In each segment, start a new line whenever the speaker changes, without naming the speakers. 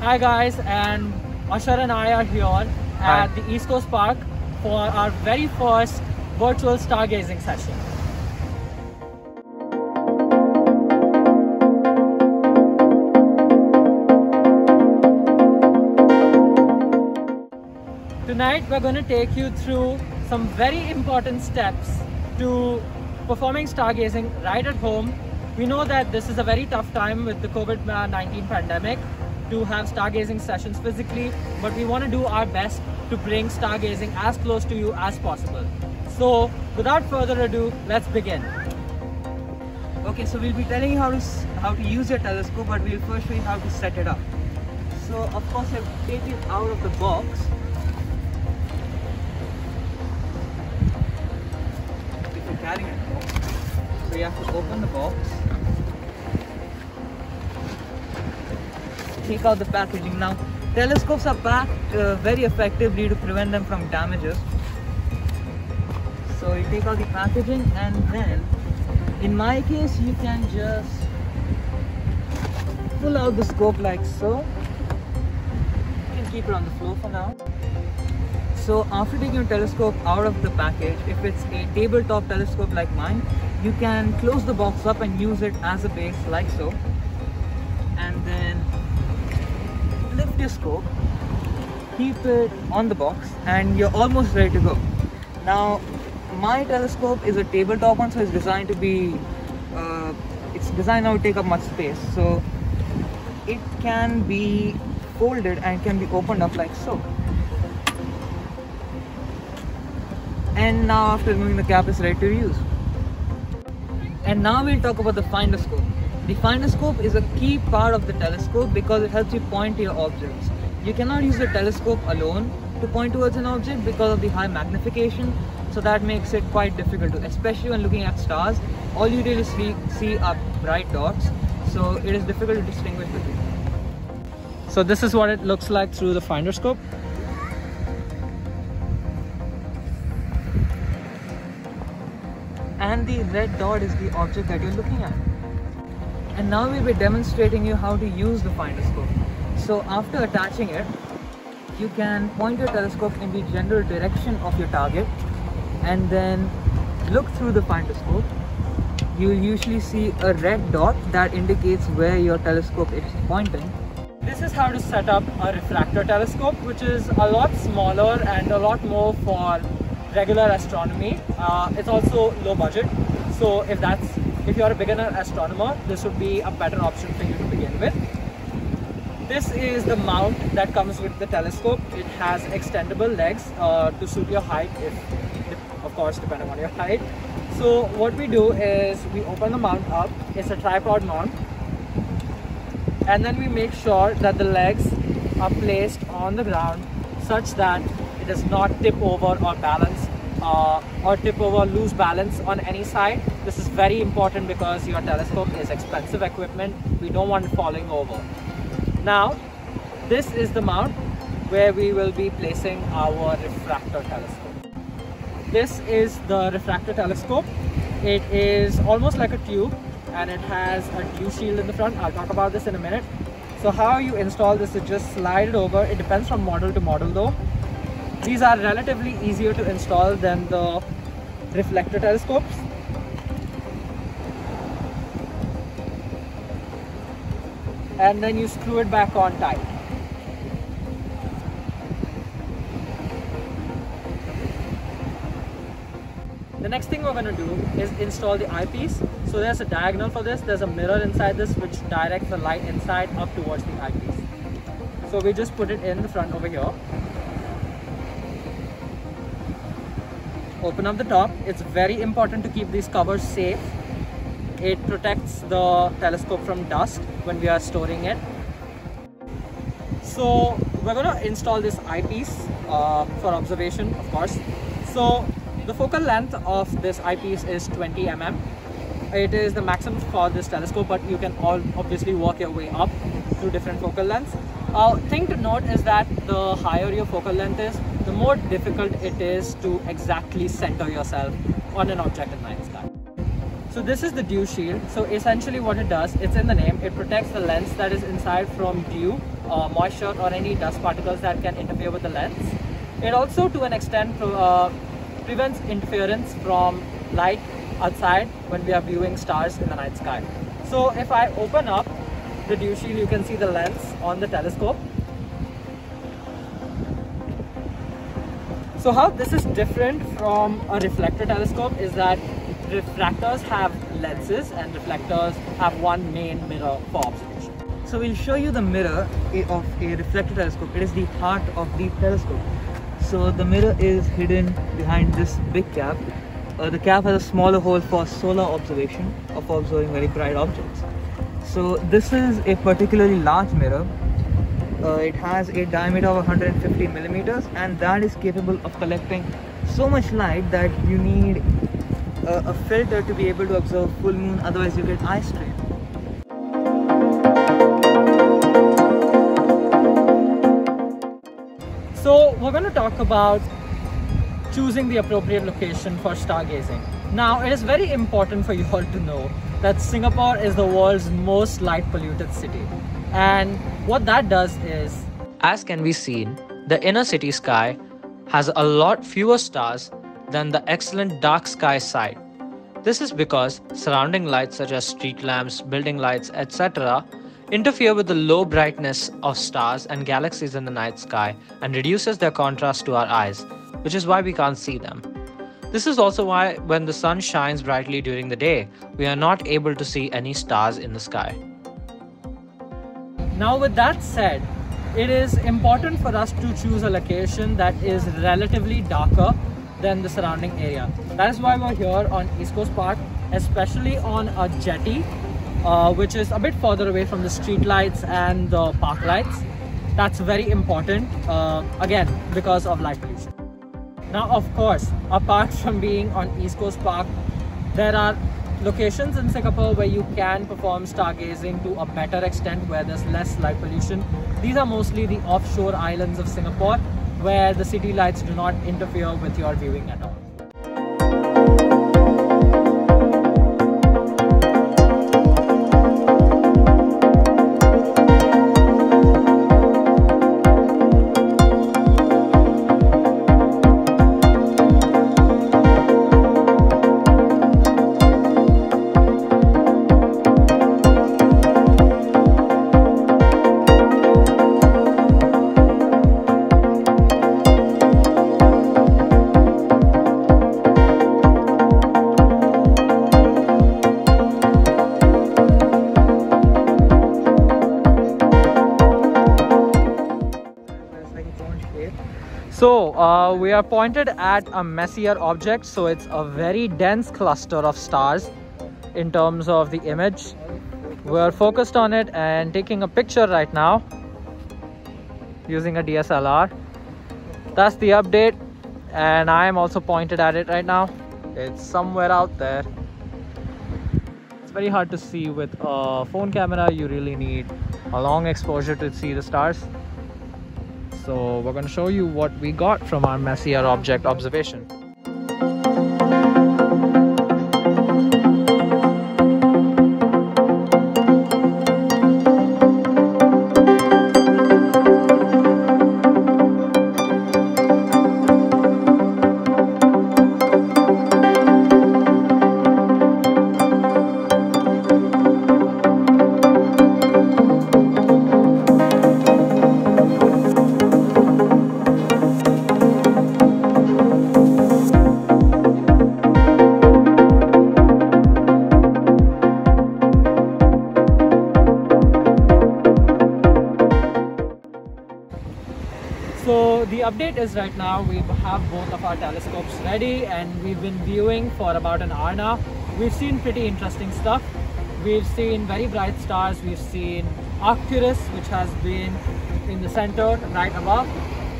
Hi guys, and Ashar and I are here
Hi.
at the East Coast Park for our very first virtual stargazing session. Tonight we're going to take you through some very important steps to performing stargazing right at home. We know that this is a very tough time with the COVID-19 pandemic to have stargazing sessions physically, but we want to do our best to bring stargazing as close to you as possible. So without further ado, let's begin.
Okay, so we'll be telling you how to how to use your telescope, but we'll first show you how to set it up. So of course, I've taken it out of the box. If you're carrying it, so you have to open the box, take out the packaging. Now, telescopes are packed uh, very effectively to prevent them from damages. So you take out the packaging and then in my case you can just pull out the scope like so you can keep it on the floor for now so after taking your telescope out of the package if it's a tabletop telescope like mine you can close the box up and use it as a base like so and then lift your scope keep it on the box and you're almost ready to go. Now my telescope is a tabletop one so it's designed to be uh, it's designed not to take up much space. So it can be folded and can be opened up like so. And now after removing the cap it's ready to use. And now we'll talk about the finder scope the finder scope is a key part of the telescope because it helps you point to your objects you cannot use the telescope alone to point towards an object because of the high magnification so that makes it quite difficult to especially when looking at stars all you really see, see are bright dots so it is difficult to distinguish between
So this is what it looks like through the finder scope.
and the red dot is the object that you're looking at. And now we'll be demonstrating you how to use the finder scope. So after attaching it, you can point your telescope in the general direction of your target and then look through the finder scope. You'll usually see a red dot that indicates where your telescope is pointing.
This is how to set up a refractor telescope, which is a lot smaller and a lot more for regular astronomy. Uh, it's also low budget, so if that's if you're a beginner astronomer, this would be a better option for you to begin with. This is the mount that comes with the telescope. It has extendable legs uh, to suit your height, if, of course, depending on your height. So what we do is we open the mount up. It's a tripod mount and then we make sure that the legs are placed on the ground such that it does not tip over or balance uh, or tip over lose balance on any side this is very important because your telescope is expensive equipment we don't want it falling over now this is the mount where we will be placing our refractor telescope this is the refractor telescope. It is almost like a tube and it has a dew shield in the front. I'll talk about this in a minute. So how you install this is just slide it over. It depends from model to model though. These are relatively easier to install than the reflector telescopes. And then you screw it back on tight. The next thing we're going to do is install the eyepiece. So there's a diagonal for this. There's a mirror inside this which directs the light inside up towards the eyepiece. So we just put it in the front over here. Open up the top. It's very important to keep these covers safe. It protects the telescope from dust when we are storing it. So we're going to install this eyepiece uh, for observation, of course. So the focal length of this eyepiece is 20 mm. It is the maximum for this telescope, but you can all obviously work your way up to different focal lengths. Uh, thing to note is that the higher your focal length is, more difficult it is to exactly center yourself on an object in night sky. So this is the dew shield. So essentially what it does, it's in the name, it protects the lens that is inside from dew uh, moisture or any dust particles that can interfere with the lens. It also, to an extent, uh, prevents interference from light outside when we are viewing stars in the night sky. So if I open up the dew shield, you can see the lens on the telescope. So how this is different from a reflector telescope is that refractors have lenses and reflectors have one main mirror for observation.
So we'll show you the mirror of a reflector telescope. It is the heart of the telescope. So the mirror is hidden behind this big cap. Uh, the cap has a smaller hole for solar observation of observing very bright objects. So this is a particularly large mirror. Uh, it has a diameter of 150 millimeters and that is capable of collecting so much light that you need uh, a filter to be able to observe full moon otherwise you get eye strain.
So we're going to talk about choosing the appropriate location for stargazing. Now it is very important for you all to know that Singapore is the world's most light polluted city. And what that does is,
as can be seen, the inner city sky has a lot fewer stars than the excellent dark sky side. This is because surrounding lights such as street lamps, building lights, etc interfere with the low brightness of stars and galaxies in the night sky and reduces their contrast to our eyes, which is why we can't see them. This is also why when the sun shines brightly during the day, we are not able to see any stars in the sky.
Now with that said, it is important for us to choose a location that is relatively darker than the surrounding area. That is why we're here on East Coast Park, especially on a jetty uh, which is a bit further away from the street lights and the park lights. That's very important, uh, again, because of light pollution. Now, of course, apart from being on East Coast Park, there are locations in Singapore where you can perform stargazing to a better extent where there's less light pollution. These are mostly the offshore islands of Singapore where the city lights do not interfere with your viewing at all. Uh, we are pointed at a Messier object. So it's a very dense cluster of stars in terms of the image. We're focused on it and taking a picture right now using a DSLR. That's the update and I am also pointed at it right now. It's somewhere out there. It's very hard to see with a phone camera. You really need a long exposure to see the stars. So we're going to show you what we got from our Messier object observation. So the update is right now we have both of our telescopes ready and we've been viewing for about an hour now. We've seen pretty interesting stuff. We've seen very bright stars. We've seen Arcturus which has been in the center right above.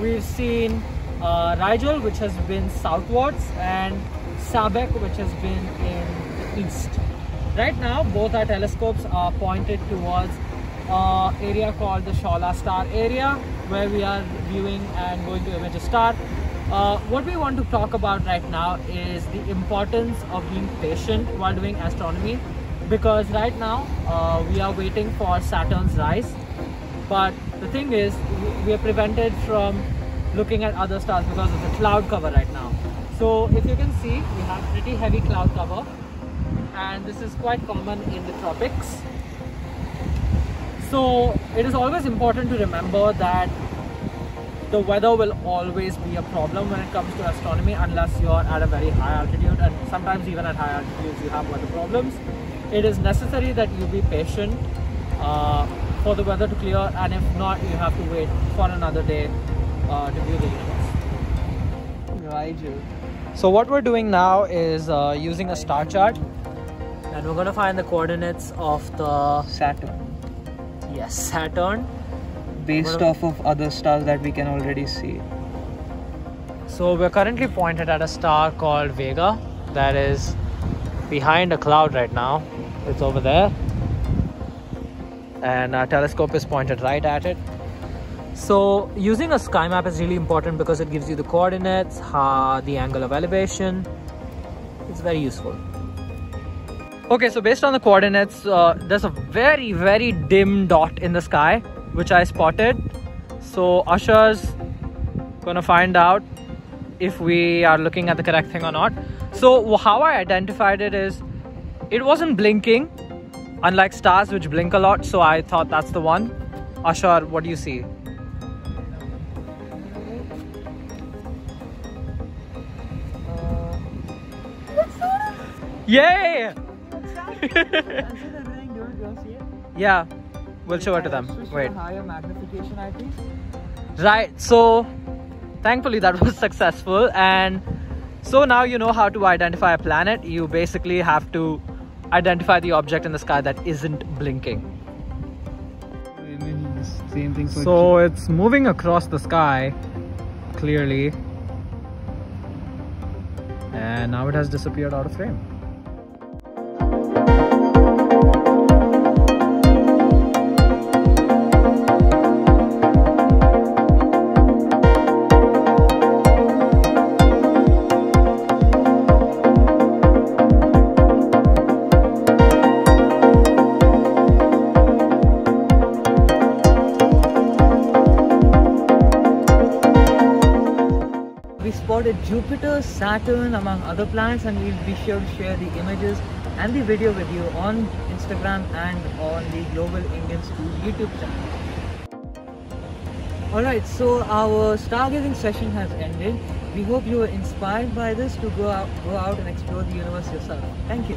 We've seen uh, Rigel which has been southwards and Sabik which has been in the east. Right now both our telescopes are pointed towards uh, area called the Shaula Star area where we are viewing and going to image a star. Uh, what we want to talk about right now is the importance of being patient while doing astronomy because right now uh, we are waiting for Saturn's rise. But the thing is we are prevented from looking at other stars because of the cloud cover right now. So if you can see we have pretty heavy cloud cover and this is quite common in the tropics so it is always important to remember that the weather will always be a problem when it comes to astronomy unless you're at a very high altitude and sometimes even at high altitudes you have weather problems it is necessary that you be patient uh, for the weather to clear and if not you have to wait for another day uh, to view the universe
Rigel.
so what we're doing now is uh, using a star chart and we're going to find the coordinates of the
Saturn.
Yes saturn
Based off of other stars that we can already see.
So we're currently pointed at a star called Vega that is behind a cloud right now. It's over there. And our telescope is pointed right at it. So using a sky map is really important because it gives you the coordinates, uh, the angle of elevation. It's very useful. Okay, so based on the coordinates, uh, there's a very, very dim dot in the sky which I spotted. So Usher's gonna find out if we are looking at the correct thing or not. So how I identified it is it wasn't blinking, unlike stars which blink a lot. So I thought that's the one. Usher, what do you see? Yay! yeah, we'll show it to them. Wait.
Higher magnification, I think.
Right, so thankfully that was successful. And so now you know how to identify a planet. You basically have to identify the object in the sky that isn't blinking.
Same thing for
So it's moving across the sky clearly. And now it has disappeared out of frame.
Jupiter, Saturn among other planets and we'll be sure to share the images and the video with you on Instagram and on the Global Indian School YouTube channel. Alright, so our stargazing session has ended. We hope you were inspired by this to go out, go out and explore the universe yourself. Thank you.